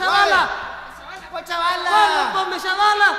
chavala! ¡Chavala! ¡Ponme, pues, chavala! ¡Ponme, chavala!